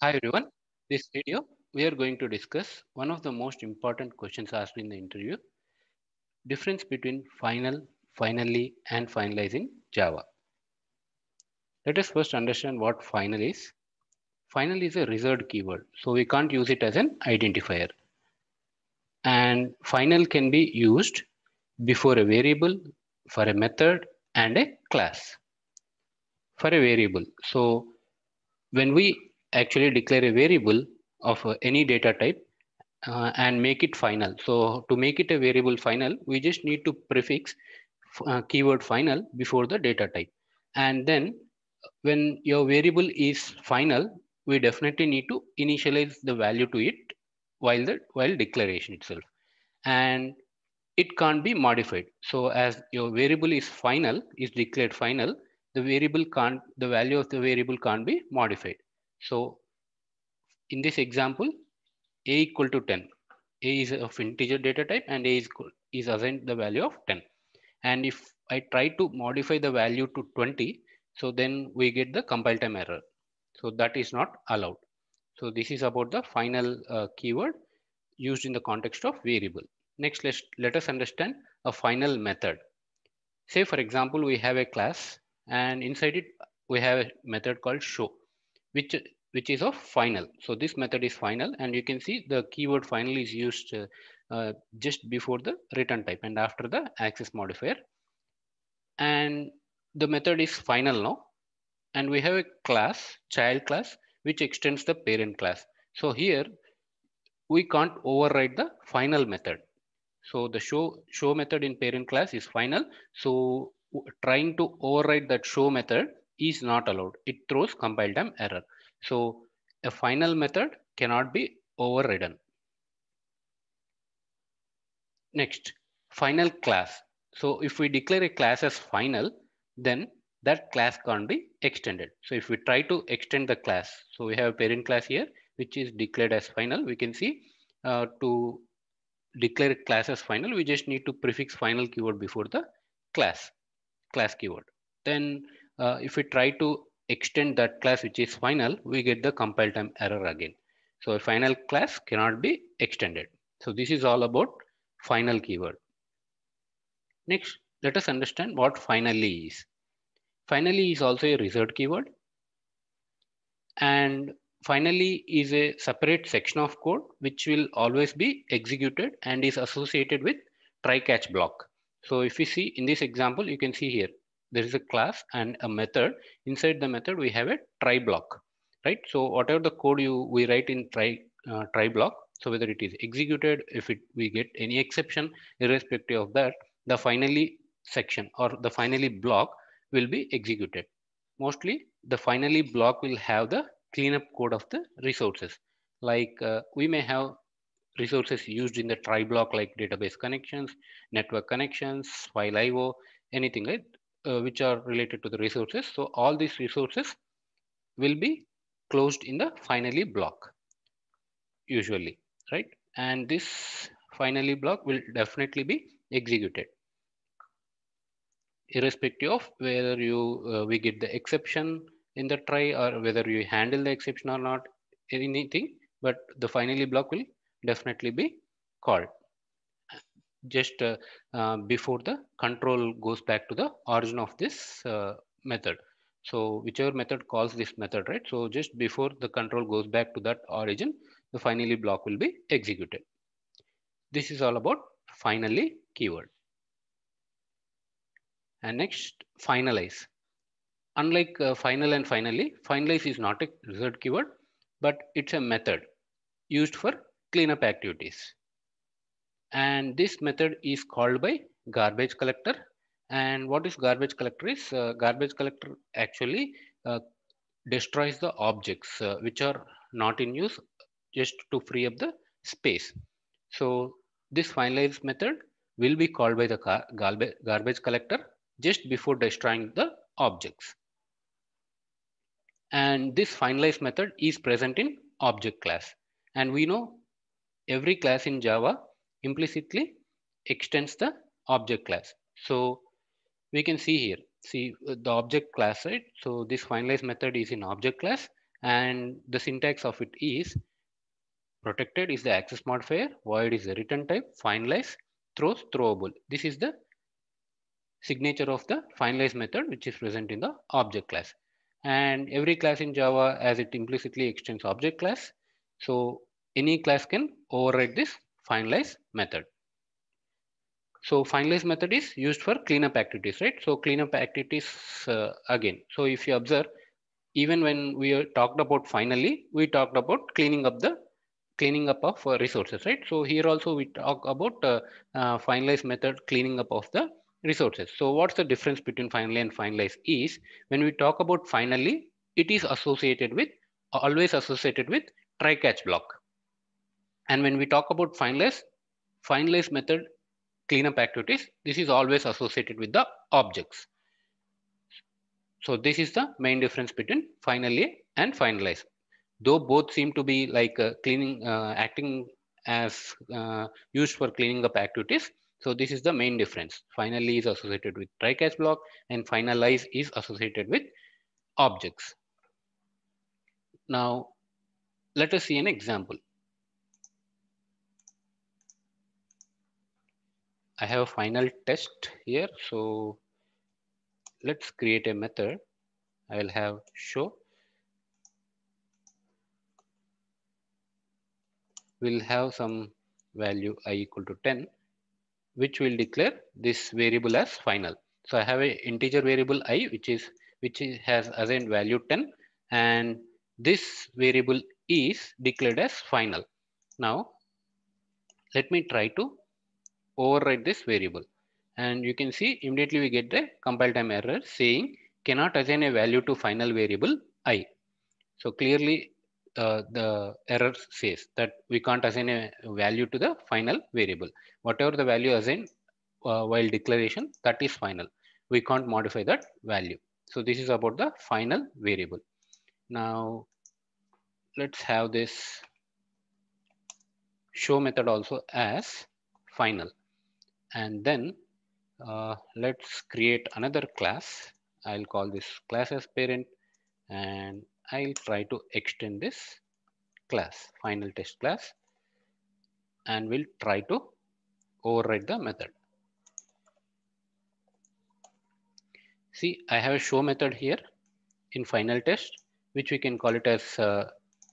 Hi everyone. This video we are going to discuss one of the most important questions asked in the interview. Difference between final, finally and finalize in Java. Let us first understand what final is. Final is a reserved keyword, so we can't use it as an identifier. And final can be used before a variable, for a method and a class. For a variable, so when we actually declare a variable of uh, any data type uh, and make it final. So to make it a variable final, we just need to prefix uh, keyword final before the data type. And then when your variable is final, we definitely need to initialize the value to it while the while declaration itself. And it can't be modified. So as your variable is final, is declared final, the variable can't, the value of the variable can't be modified. So in this example, a equal to 10. a is of integer data type and a is, is assigned the value of 10. And if I try to modify the value to 20, so then we get the compile time error. So that is not allowed. So this is about the final uh, keyword used in the context of variable. Next, let's, let us understand a final method. Say for example, we have a class and inside it, we have a method called show, which which is of final. So this method is final and you can see the keyword final is used uh, uh, just before the return type and after the access modifier. And the method is final now. And we have a class, child class, which extends the parent class. So here we can't override the final method. So the show show method in parent class is final. So trying to override that show method is not allowed. It throws compile time error. So a final method cannot be overridden. Next, final class. So if we declare a class as final, then that class can't be extended. So if we try to extend the class, so we have a parent class here, which is declared as final. We can see uh, to declare class as final, we just need to prefix final keyword before the class, class keyword. Then uh, if we try to extend that class which is final, we get the compile time error again. So a final class cannot be extended. So this is all about final keyword. Next, let us understand what finally is. Finally is also a reserved keyword. And finally is a separate section of code which will always be executed and is associated with try catch block. So if you see in this example, you can see here, there is a class and a method. Inside the method, we have a try block, right? So whatever the code you we write in try uh, try block, so whether it is executed, if it we get any exception, irrespective of that, the finally section or the finally block will be executed. Mostly the finally block will have the cleanup code of the resources. Like uh, we may have resources used in the try block like database connections, network connections, file IO, anything like uh, which are related to the resources. So all these resources will be closed in the finally block usually, right? And this finally block will definitely be executed irrespective of whether you uh, we get the exception in the try or whether you handle the exception or not anything but the finally block will definitely be called just uh, uh, before the control goes back to the origin of this uh, method. So whichever method calls this method, right? So just before the control goes back to that origin, the finally block will be executed. This is all about finally keyword. And next, finalize. Unlike uh, final and finally, finalize is not a reserved keyword, but it's a method used for cleanup activities and this method is called by garbage collector. And what is garbage collector is uh, garbage collector actually uh, destroys the objects uh, which are not in use just to free up the space. So this finalize method will be called by the garbage, garbage collector just before destroying the objects. And this finalize method is present in object class. And we know every class in java implicitly extends the object class. So we can see here, see uh, the object class, right? So this finalize method is in object class And the syntax of it is protected is the access modifier, void is the return type, finalize, throws, throwable. This is the signature of the finalize method which is present in the object class. And every class in Java as it implicitly extends object class. So any class can override this finalize method. So finalize method is used for cleanup activities, right? So cleanup activities uh, again. So if you observe, even when we talked about finally, we talked about cleaning up the cleaning up of uh, resources, right? So here also we talk about uh, uh finalize method cleaning up of the resources. So what's the difference between finally and finalize is when we talk about finally, it is associated with always associated with try catch block. And when we talk about finalize, finalize method cleanup activities, this is always associated with the objects. So this is the main difference between finally and finalize. Though both seem to be like uh, cleaning, uh, acting as uh, used for cleaning up activities. So this is the main difference. Finally is associated with try catch block and finalize is associated with objects. Now, let us see an example. I have a final test here. So let's create a method. I will have show. We'll have some value i equal to 10, which will declare this variable as final. So I have a integer variable i, which is which is, has assigned value 10, and this variable is declared as final. Now, let me try to override this variable. And you can see immediately we get the compile time error saying cannot assign a value to final variable i. So clearly uh, the error says that we can't assign a value to the final variable. Whatever the value assigned uh, while declaration, that is final. We can't modify that value. So this is about the final variable. Now let's have this show method also as final and then uh, let's create another class. I'll call this class as parent and I'll try to extend this class, final test class, and we'll try to override the method. See, I have a show method here in final test, which we can call it as uh,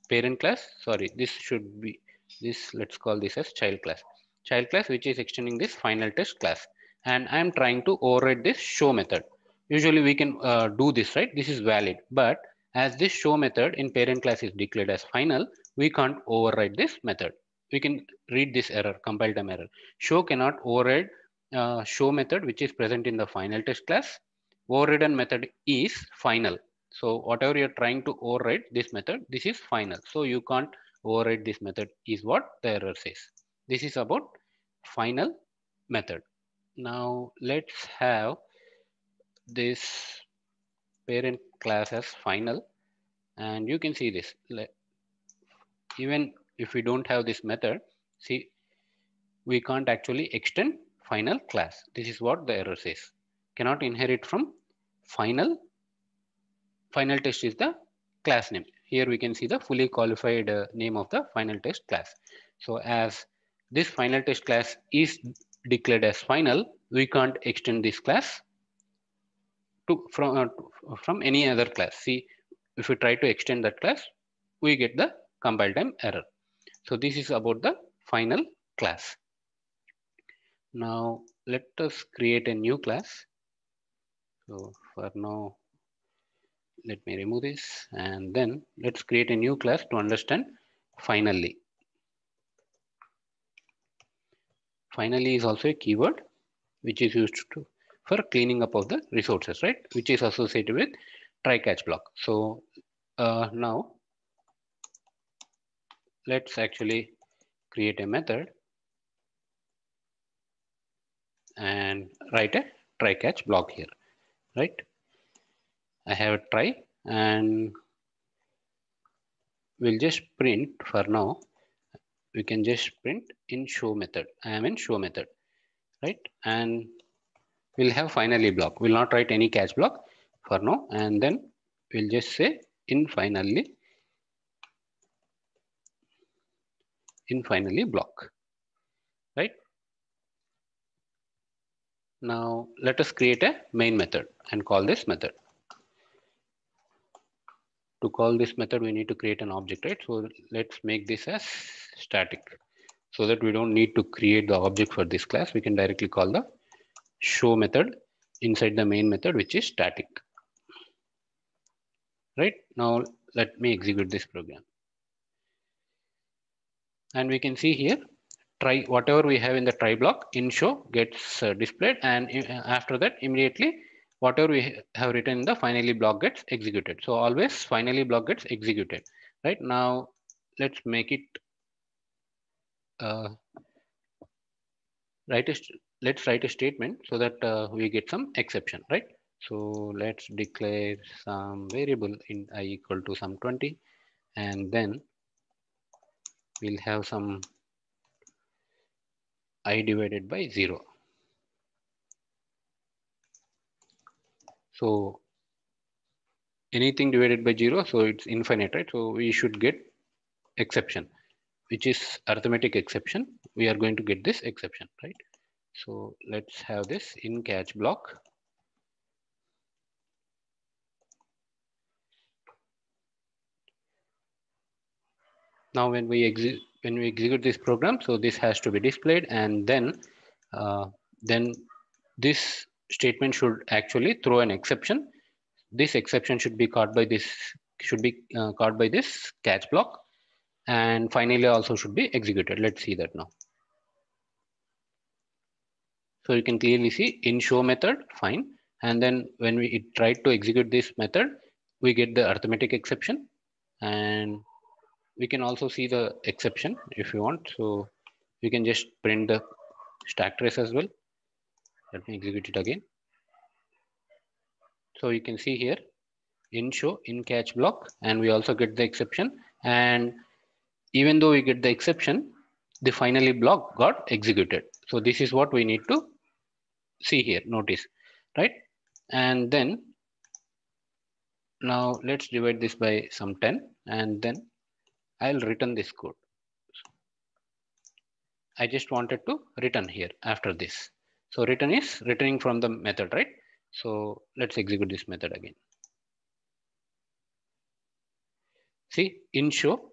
parent class. Sorry, this should be this, let's call this as child class child class which is extending this final test class and I'm trying to override this show method. Usually we can uh, do this, right? This is valid, but as this show method in parent class is declared as final, we can't override this method. We can read this error, compile time error. Show cannot override uh, show method which is present in the final test class. Overridden method is final. So whatever you're trying to override this method, this is final. So you can't override this method is what the error says. This is about final method. Now let's have this parent class as final and you can see this. Even if we don't have this method, see, we can't actually extend final class. This is what the error says. Cannot inherit from final. Final test is the class name. Here we can see the fully qualified uh, name of the final test class. So as this final test class is declared as final, we can't extend this class to from uh, from any other class. See, if we try to extend that class, we get the compile time error. So this is about the final class. Now let us create a new class. So for now, let me remove this and then let's create a new class to understand finally. Finally is also a keyword which is used to for cleaning up of the resources, right? Which is associated with try catch block. So uh, now let's actually create a method and write a try catch block here, right? I have a try and we'll just print for now we can just print in show method. I am in show method, right? And we'll have finally block. We'll not write any catch block for now. And then we'll just say in finally, in finally block, right? Now let us create a main method and call this method. To call this method, we need to create an object, right? So let's make this as static so that we don't need to create the object for this class. We can directly call the show method inside the main method, which is static. Right now, let me execute this program. And we can see here, try whatever we have in the try block in show gets uh, displayed. And uh, after that, immediately, whatever we have written in the finally block gets executed. So always finally block gets executed. Right now, let's make it uh, write a let's write a statement so that uh, we get some exception, right? So let's declare some variable in i equal to some 20 and then we'll have some i divided by 0. So anything divided by 0, so it's infinite, right? So we should get exception, which is arithmetic exception. We are going to get this exception, right? So let's have this in catch block. Now when we exit when we execute this program, so this has to be displayed and then uh, then this statement should actually throw an exception. This exception should be caught by this should be uh, caught by this catch block and finally also should be executed. Let's see that now. So you can clearly see in show method, fine. And then when we try to execute this method, we get the arithmetic exception. And we can also see the exception if you want. So we can just print the stack trace as well. Let me execute it again. So you can see here in show in catch block and we also get the exception and even though we get the exception the finally block got executed so this is what we need to see here, notice, right? And then now let's divide this by some 10 and then I'll return this code. I just wanted to return here after this. So return is returning from the method, right? So let's execute this method again. See in show,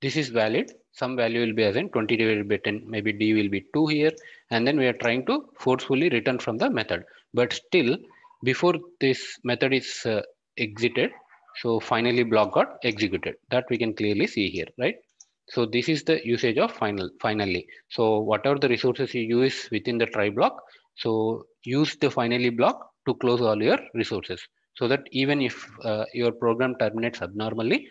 this is valid. Some value will be as in 20 divided by 10 maybe d will be 2 here. And then we are trying to forcefully return from the method. But still before this method is uh, exited so finally block got executed. That we can clearly see here right so this is the usage of final finally so whatever the resources you use within the try block so use the finally block to close all your resources so that even if uh, your program terminates abnormally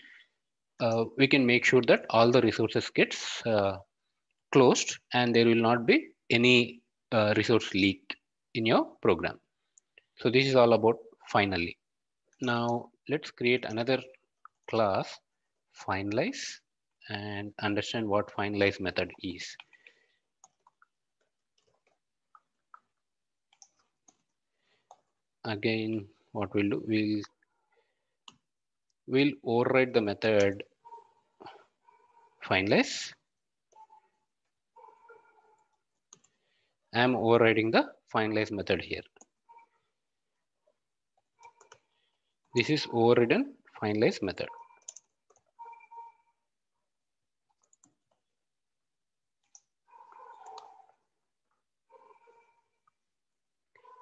uh, we can make sure that all the resources gets uh, closed and there will not be any uh, resource leak in your program. So this is all about finally. Now let's create another class finalize and understand what finalize method is. Again, what we'll do, we'll we'll override the method finalize. I'm overriding the finalize method here. This is overridden finalize method.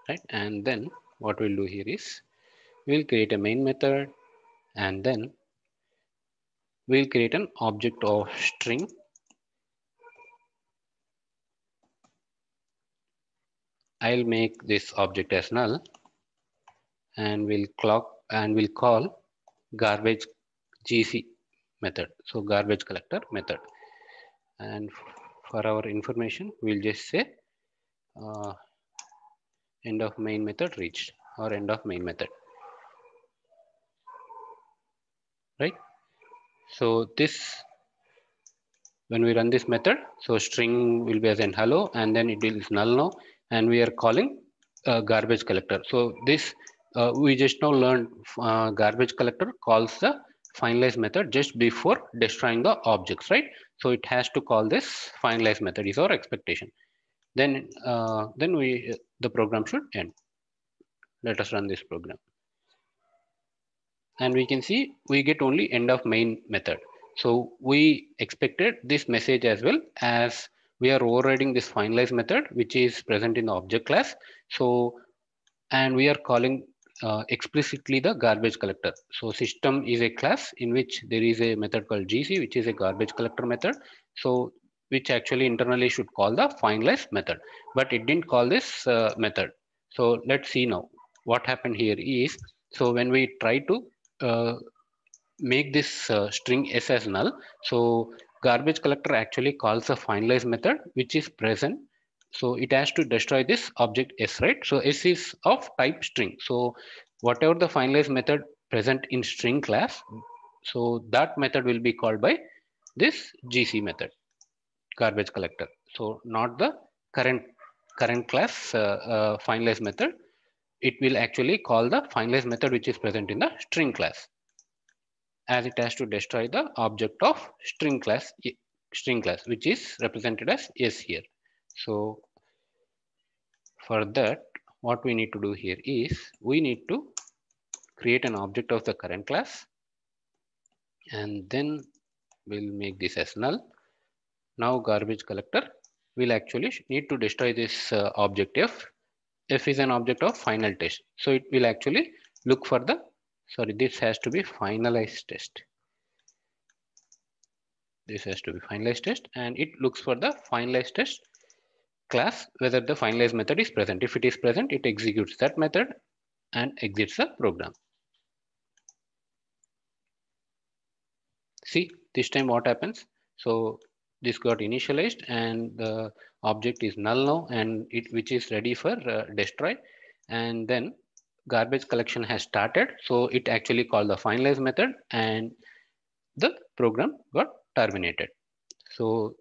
Right, and then what we'll do here is we'll create a main method and then we'll create an object of string. I'll make this object as null and we'll clock and we'll call garbage gc method. So garbage collector method. And for our information we'll just say uh, end of main method reached or end of main method right so this, when we run this method, so string will be as in hello, and then it is null now, and we are calling a garbage collector. So this, uh, we just now learned uh, garbage collector calls the finalize method just before destroying the objects, right? So it has to call this finalize method is our expectation. Then, uh, then we the program should end. Let us run this program. And we can see we get only end of main method. So we expected this message as well as we are overriding this finalize method, which is present in the object class. So, and we are calling uh, explicitly the garbage collector. So system is a class in which there is a method called GC, which is a garbage collector method. So which actually internally should call the finalize method, but it didn't call this uh, method. So let's see now what happened here is, so when we try to uh, make this uh, string s as null, so garbage collector actually calls a finalize method, which is present so it has to destroy this object s, right? So s is of type string. So whatever the finalize method present in string class, so that method will be called by this gc method, garbage collector. So not the current current class uh, uh, finalize method. It will actually call the finalize method which is present in the string class as it has to destroy the object of string class string class which is represented as s here so for that, what we need to do here is we need to create an object of the current class and then we'll make this as null. Now garbage collector will actually need to destroy this uh, object f. f is an object of final test. So it will actually look for the, sorry, this has to be finalized test. This has to be finalized test and it looks for the finalized test class whether the finalize method is present. If it is present, it executes that method and exits the program. See, this time what happens? So this got initialized and the object is null now and it which is ready for uh, destroy. And then garbage collection has started. So it actually called the finalize method and the program got terminated. So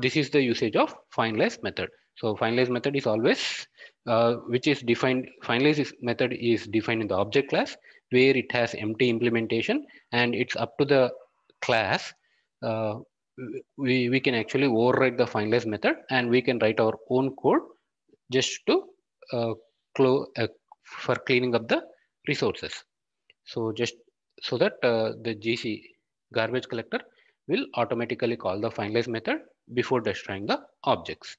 this is the usage of finalize method. So finalize method is always, uh, which is defined, finalize method is defined in the object class where it has empty implementation and it's up to the class. Uh, we, we can actually override the finalize method and we can write our own code just to uh, uh, for cleaning up the resources. So just so that uh, the GC garbage collector will automatically call the finalize method before destroying the objects.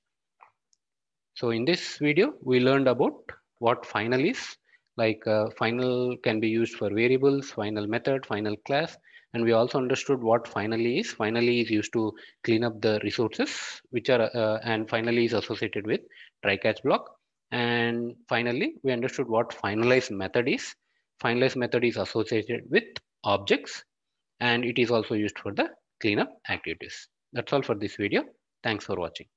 So in this video, we learned about what final is, like uh, final can be used for variables, final method, final class, and we also understood what finally is. Finally is used to clean up the resources, which are, uh, and finally is associated with try catch block. And finally, we understood what finalize method is. Finalize method is associated with objects, and it is also used for the cleanup activities. That's all for this video. Thanks for watching.